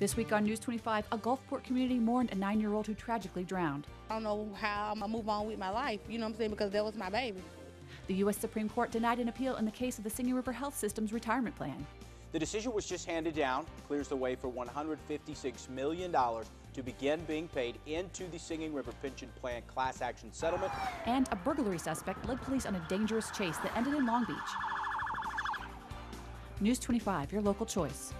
This week on News 25, a Gulfport community mourned a nine year old who tragically drowned. I don't know how I'm going to move on with my life, you know what I'm saying, because that was my baby. The U.S. Supreme Court denied an appeal in the case of the Singing River Health System's retirement plan. The decision was just handed down, clears the way for $156 million to begin being paid into the Singing River Pension Plan class action settlement. And a burglary suspect led police on a dangerous chase that ended in Long Beach. News 25, your local choice.